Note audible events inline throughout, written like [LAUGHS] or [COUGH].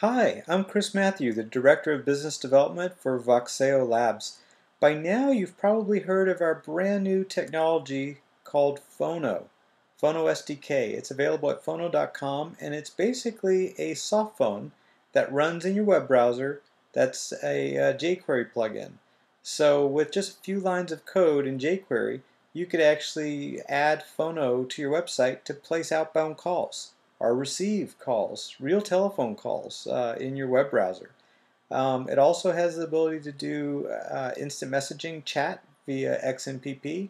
Hi, I'm Chris Matthieu, the Director of Business Development for Voxeo Labs. By now you've probably heard of our brand new technology called Phono, Phono SDK. It's available at phono.com and it's basically a soft phone that runs in your web browser that's a, a jQuery plugin. So with just a few lines of code in jQuery, you could actually add Phono to your website to place outbound calls or receive calls, real telephone calls uh, in your web browser. Um, it also has the ability to do uh, instant messaging chat via XMPP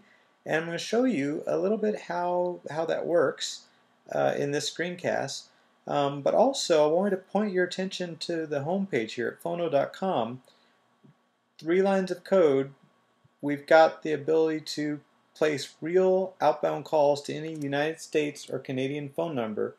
and I'm going to show you a little bit how, how that works uh, in this screencast. Um, but also I wanted to point your attention to the homepage here at phono.com. Three lines of code. We've got the ability to place real outbound calls to any United States or Canadian phone number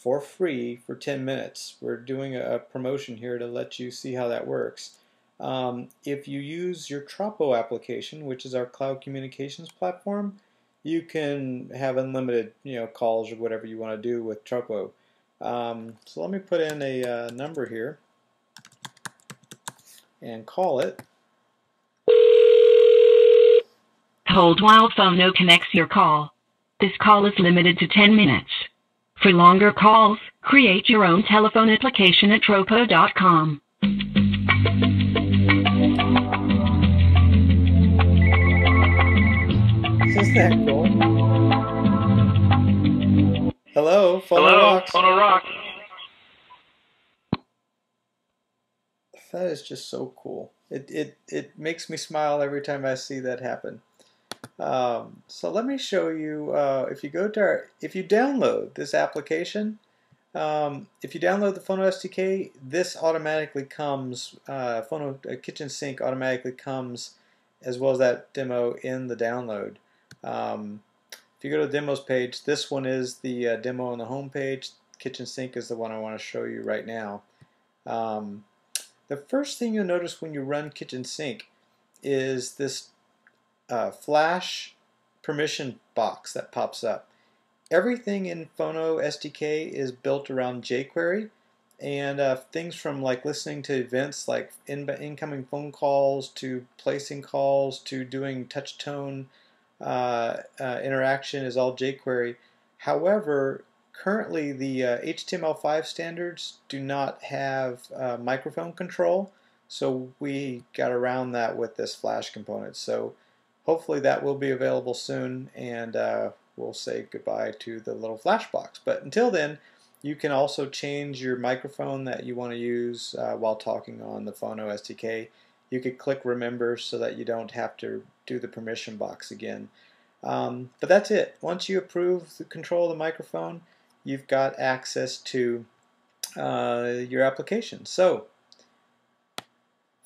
for free for 10 minutes. We're doing a promotion here to let you see how that works. Um, if you use your Tropo application, which is our cloud communications platform, you can have unlimited you know calls or whatever you want to do with Tropo. Um, so let me put in a uh, number here and call it. Hold while Phono connects your call. This call is limited to 10 minutes. For longer calls, create your own telephone application at tropo.com. Isn't that cool? Hello, Phono Hello, Rocks. Phono Rock. That is just so cool. It, it, it makes me smile every time I see that happen. Um, so let me show you, uh, if you go to our, if you download this application, um, if you download the Phono SDK, this automatically comes, uh, Phono uh, Kitchen Sink automatically comes as well as that demo in the download. Um, if you go to the demos page, this one is the uh, demo on the home page. Kitchen Sink is the one I want to show you right now. Um, the first thing you'll notice when you run Kitchen Sink is this uh, flash permission box that pops up. Everything in Phono SDK is built around jQuery and uh, things from like listening to events like in incoming phone calls to placing calls to doing touch tone uh, uh, interaction is all jQuery. However, currently the HTML5 uh, standards do not have uh, microphone control so we got around that with this flash component. So hopefully that will be available soon and uh, we'll say goodbye to the little flash box. But until then, you can also change your microphone that you want to use uh, while talking on the Phono SDK. You could click remember so that you don't have to do the permission box again. Um, but that's it. Once you approve the control of the microphone, you've got access to uh, your application. So,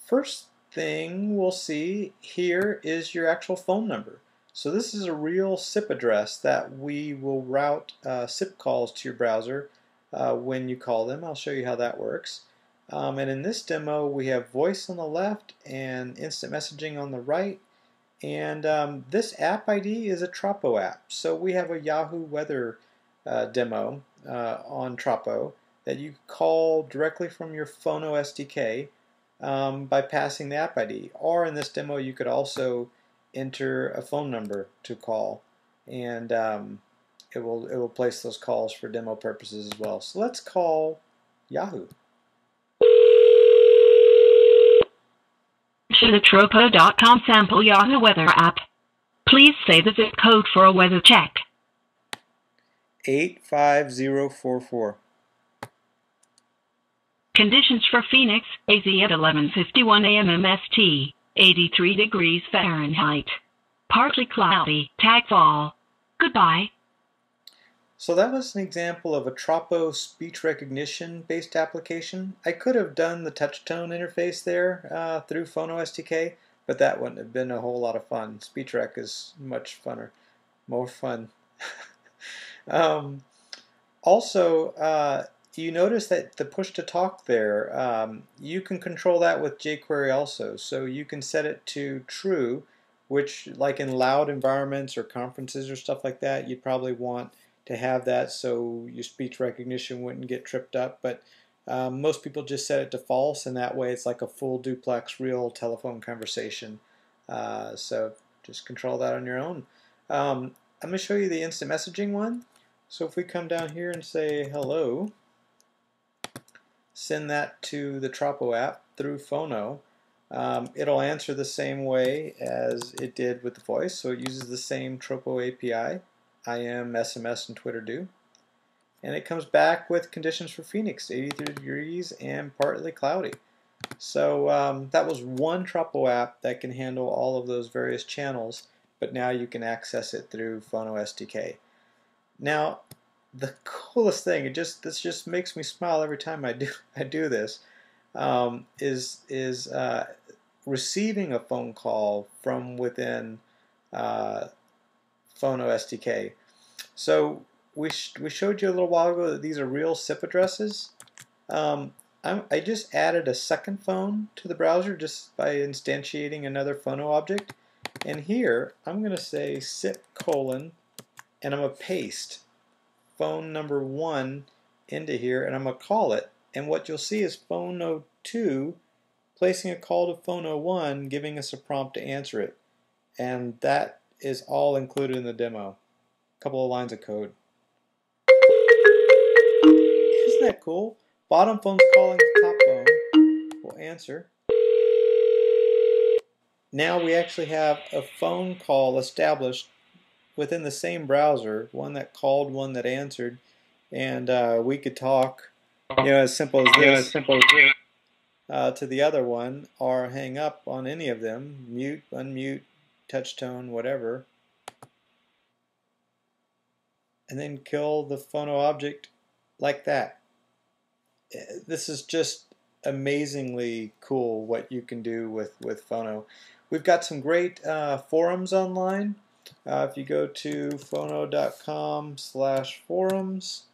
first thing we'll see here is your actual phone number. So this is a real SIP address that we will route uh, SIP calls to your browser uh, when you call them. I'll show you how that works. Um, and in this demo we have voice on the left and instant messaging on the right. And um, this app ID is a Tropo app. So we have a Yahoo weather uh, demo uh, on Tropo that you call directly from your Phono SDK um, by passing the app ID. Or in this demo, you could also enter a phone number to call, and um, it will it will place those calls for demo purposes as well. So let's call Yahoo. To the Tropo.com sample Yahoo weather app. Please say the zip code for a weather check. 85044. Conditions for Phoenix, AZ at 11:51 a.m. MST, 83 degrees Fahrenheit. Partly cloudy, tag fall. Goodbye. So that was an example of a Tropo speech recognition based application. I could have done the touch tone interface there uh, through Phono SDK, but that wouldn't have been a whole lot of fun. Speech rec is much funner, more fun. [LAUGHS] um, also, uh, you notice that the push to talk there, um, you can control that with jQuery also. So you can set it to true, which like in loud environments or conferences or stuff like that, you'd probably want to have that so your speech recognition wouldn't get tripped up. But Um, most people just set it to false, and that way it's like a full duplex real telephone conversation. Uh, so just control that on your own. Um, I'm going to show you the instant messaging one. So if we come down here and say hello, send that to the Tropo app through Phono. Um, it'll answer the same way as it did with the voice, so it uses the same Tropo API, IM, SMS, and Twitter do. And it comes back with conditions for Phoenix, 83 degrees and partly cloudy. So um, that was one Tropo app that can handle all of those various channels, but now you can access it through Phono SDK. Now, the coolest thing, it just this just makes me smile every time I do [LAUGHS] I do this, um, is is uh, receiving a phone call from within uh, Phono SDK. So we, sh we showed you a little while ago that these are real SIP addresses. Um, i just added a second phone to the browser just by instantiating another Phono object. And here, I'm going to say SIP colon, and I'm going to paste phone number one into here, and I'm going to call it. And what you'll see is phone 2 placing a call to phone 1, giving us a prompt to answer it. And that is all included in the demo. A couple of lines of code. Isn't that cool? Bottom phone's calling the top phone. We'll answer. Now we actually have a phone call established within the same browser, one that called, one that answered, and uh, we could talk, you know, as simple as this. Yeah, as simple as this uh, to the other one or hang up on any of them, mute, unmute, touch tone, whatever, and then kill the phono object like that. Eh, this is just amazingly cool what you can do with, with phono. We've got some great uh, forums online. Uh, if you go to phono.com slash forums,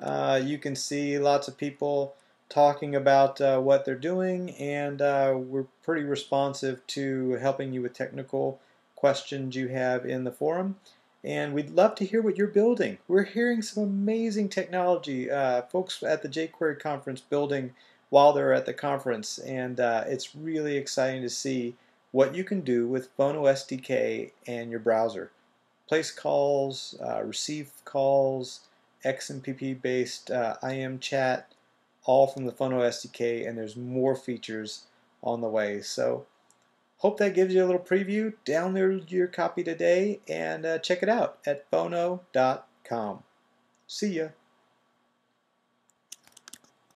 uh, you can see lots of people talking about uh, what they're doing, and uh, we're pretty responsive to helping you with technical questions you have in the forum. And we'd love to hear what you're building. We're hearing some amazing technology. Uh, folks at the jQuery conference building while they're at the conference, and uh, it's really exciting to see what you can do with Phono SDK and your browser. Place calls, uh, receive calls, XMPP based uh, IM chat, all from the Phono SDK, and there's more features on the way. So hope that gives you a little preview. Download your copy today and uh, check it out at phono.com. See ya.